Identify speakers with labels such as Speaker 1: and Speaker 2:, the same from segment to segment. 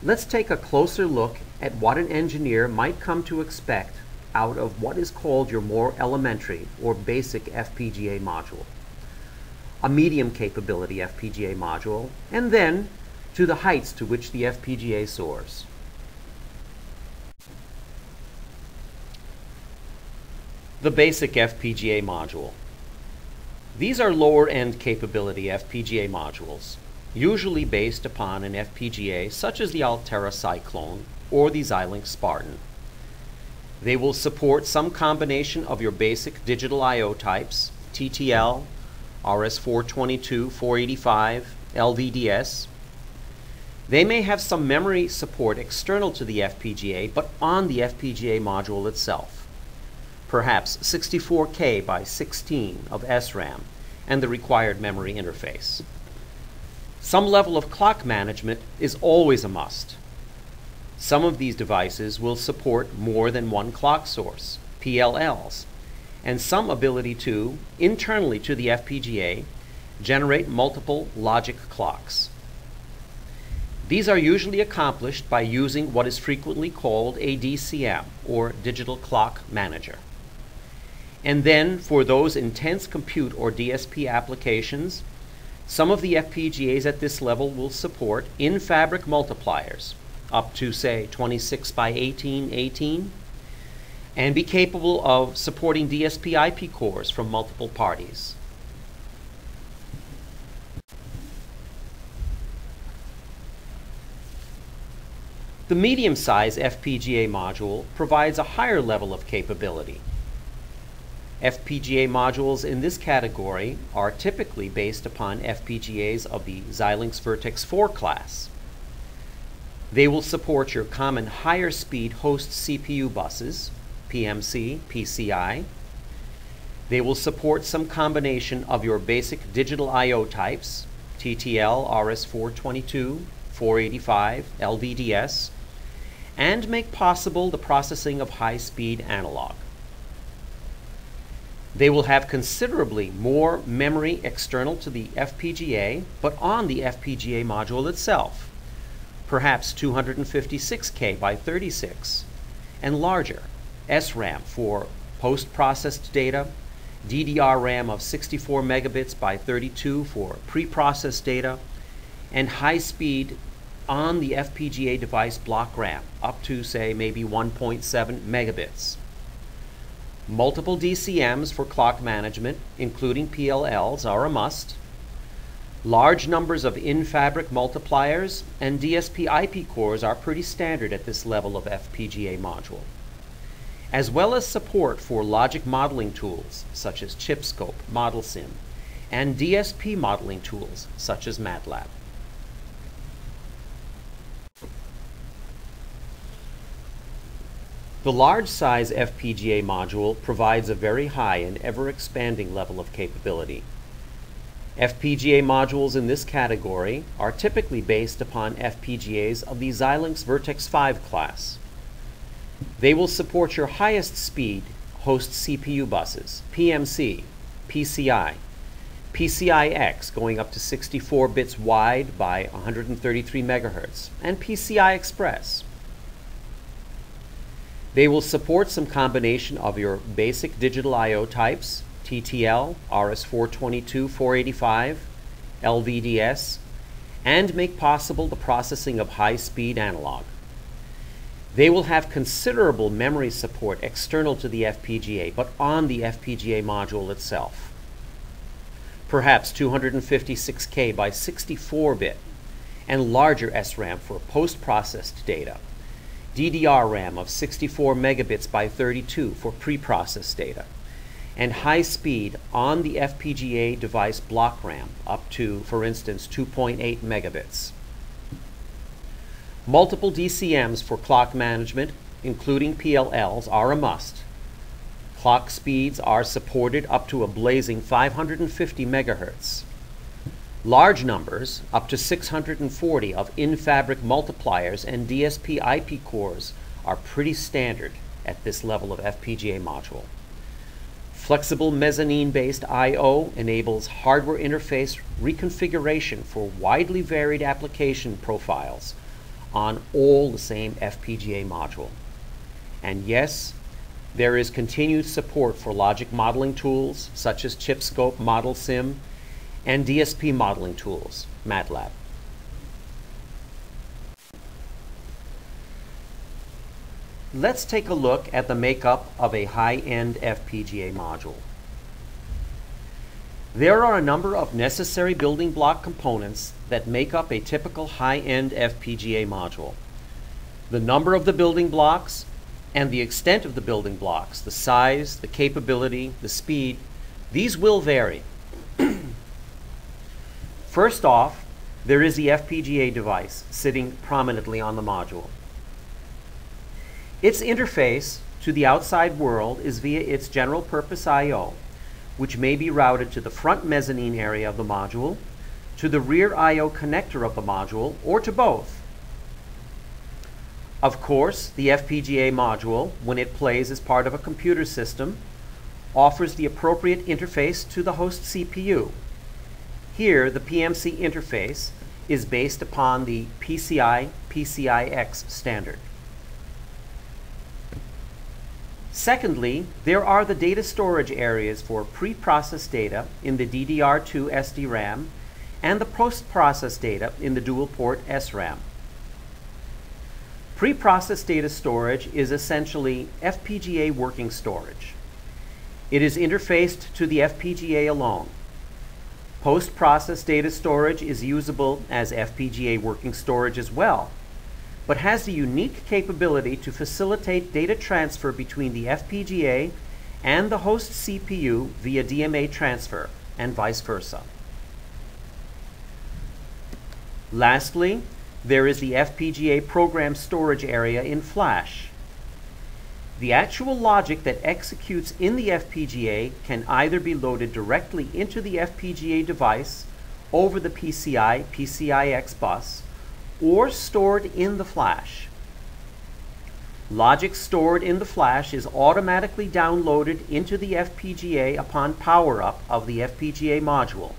Speaker 1: Let's take a closer look at what an engineer might come to expect out of what is called your more elementary or basic FPGA module, a medium capability FPGA module, and then to the heights to which the FPGA soars. The basic FPGA module. These are lower end capability FPGA modules, usually based upon an FPGA such as the Altera Cyclone or the Xilinx Spartan. They will support some combination of your basic digital I.O. types, TTL, RS422, 485, LVDS. They may have some memory support external to the FPGA, but on the FPGA module itself. Perhaps 64K by 16 of SRAM and the required memory interface. Some level of clock management is always a must. Some of these devices will support more than one clock source, PLLs, and some ability to, internally to the FPGA, generate multiple logic clocks. These are usually accomplished by using what is frequently called a DCM, or Digital Clock Manager. And then, for those intense compute or DSP applications, some of the FPGAs at this level will support in-fabric multipliers, up to say 26 by 18, 18, and be capable of supporting DSP IP cores from multiple parties. The medium-size FPGA module provides a higher level of capability. FPGA modules in this category are typically based upon FPGAs of the Xilinx Virtex 4 class. They will support your common higher speed host CPU buses, PMC, PCI. They will support some combination of your basic digital I.O. types, TTL, RS422, 485, LVDS, and make possible the processing of high-speed analog. They will have considerably more memory external to the FPGA, but on the FPGA module itself. Perhaps 256K by 36, and larger, SRAM for post-processed data, DDR RAM of 64 megabits by 32 for pre-processed data, and high-speed on the FPGA device block RAM up to say maybe 1.7 megabits. Multiple DCMs for clock management, including PLLs, are a must, Large numbers of in-fabric multipliers and DSP IP cores are pretty standard at this level of FPGA module, as well as support for logic modeling tools such as ChipScope, ModelSim, and DSP modeling tools such as MATLAB. The large size FPGA module provides a very high and ever expanding level of capability FPGA modules in this category are typically based upon FPGAs of the Xilinx Virtex 5 class. They will support your highest speed host CPU buses, PMC, PCI, PCI-X going up to 64 bits wide by 133 megahertz, and PCI Express. They will support some combination of your basic digital I.O. types, TTL, RS422, 485, LVDS, and make possible the processing of high-speed analog. They will have considerable memory support external to the FPGA, but on the FPGA module itself. Perhaps 256K by 64-bit, and larger SRAM for post-processed data. DDR RAM of 64 megabits by 32 for pre-processed data and high speed on the FPGA device block RAM up to, for instance, 2.8 megabits. Multiple DCMs for clock management, including PLLs, are a must. Clock speeds are supported up to a blazing 550 megahertz. Large numbers, up to 640 of in-fabric multipliers and DSP IP cores are pretty standard at this level of FPGA module. Flexible mezzanine-based I.O. enables hardware interface reconfiguration for widely varied application profiles on all the same FPGA module. And yes, there is continued support for logic modeling tools such as ChipScope ModelSim and DSP modeling tools, MATLAB. Let's take a look at the makeup of a high-end FPGA module. There are a number of necessary building block components that make up a typical high-end FPGA module. The number of the building blocks and the extent of the building blocks, the size, the capability, the speed, these will vary. First off, there is the FPGA device sitting prominently on the module. Its interface to the outside world is via its general purpose I.O., which may be routed to the front mezzanine area of the module, to the rear I.O. connector of the module, or to both. Of course, the FPGA module, when it plays as part of a computer system, offers the appropriate interface to the host CPU. Here, the PMC interface is based upon the PCI PCIX standard. Secondly, there are the data storage areas for pre-processed data in the DDR2 SDRAM and the post-processed data in the dual-port SRAM. Pre-processed data storage is essentially FPGA working storage. It is interfaced to the FPGA alone. Post-processed data storage is usable as FPGA working storage as well, but has the unique capability to facilitate data transfer between the FPGA and the host CPU via DMA transfer, and vice versa. Lastly, there is the FPGA program storage area in Flash. The actual logic that executes in the FPGA can either be loaded directly into the FPGA device over the PCI PCIX bus or stored in the flash. Logic stored in the flash is automatically downloaded into the FPGA upon power-up of the FPGA module,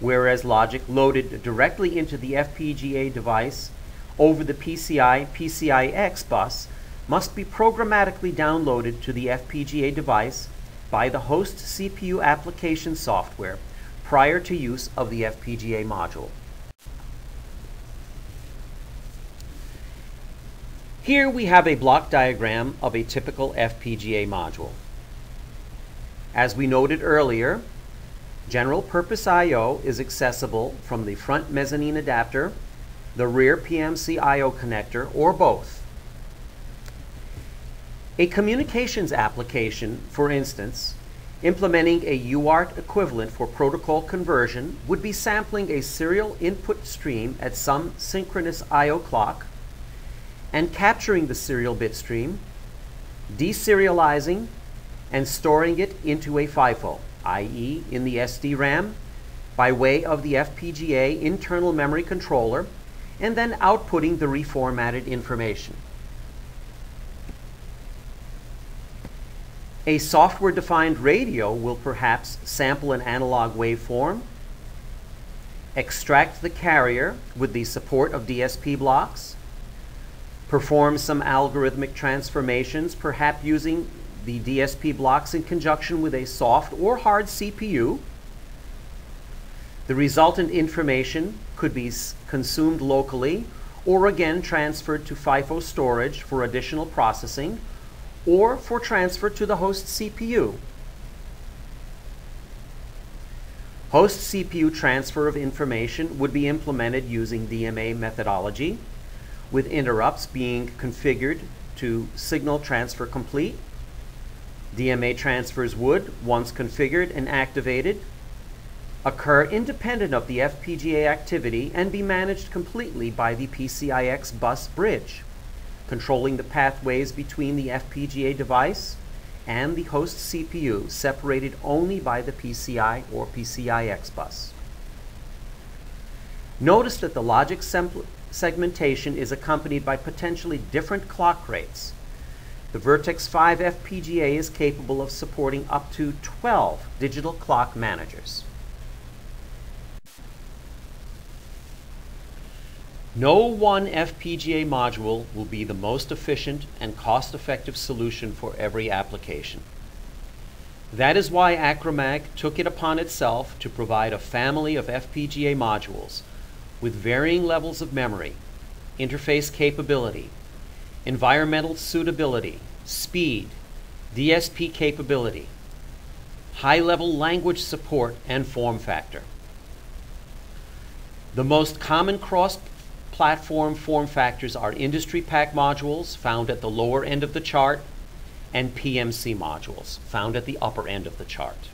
Speaker 1: whereas logic loaded directly into the FPGA device over the PCI PCIX bus must be programmatically downloaded to the FPGA device by the host CPU application software prior to use of the FPGA module. Here we have a block diagram of a typical FPGA module. As we noted earlier, general purpose I.O. is accessible from the front mezzanine adapter, the rear PMC I.O. connector, or both. A communications application, for instance, implementing a UART equivalent for protocol conversion would be sampling a serial input stream at some synchronous I.O. clock and capturing the serial bit stream, deserializing, and storing it into a FIFO, i.e. in the SDRAM, by way of the FPGA internal memory controller, and then outputting the reformatted information. A software-defined radio will perhaps sample an analog waveform, extract the carrier with the support of DSP blocks, perform some algorithmic transformations, perhaps using the DSP blocks in conjunction with a soft or hard CPU. The resultant information could be consumed locally or again transferred to FIFO storage for additional processing or for transfer to the host CPU. Host CPU transfer of information would be implemented using DMA methodology with interrupts being configured to signal transfer complete. DMA transfers would, once configured and activated, occur independent of the FPGA activity and be managed completely by the PCIX bus bridge, controlling the pathways between the FPGA device and the host CPU, separated only by the PCI or PCIX bus. Notice that the logic segmentation is accompanied by potentially different clock rates. The Virtex 5 FPGA is capable of supporting up to 12 digital clock managers. No one FPGA module will be the most efficient and cost effective solution for every application. That is why Acromag took it upon itself to provide a family of FPGA modules with varying levels of memory, interface capability, environmental suitability, speed, DSP capability, high level language support, and form factor. The most common cross platform form factors are IndustryPack modules found at the lower end of the chart and PMC modules found at the upper end of the chart.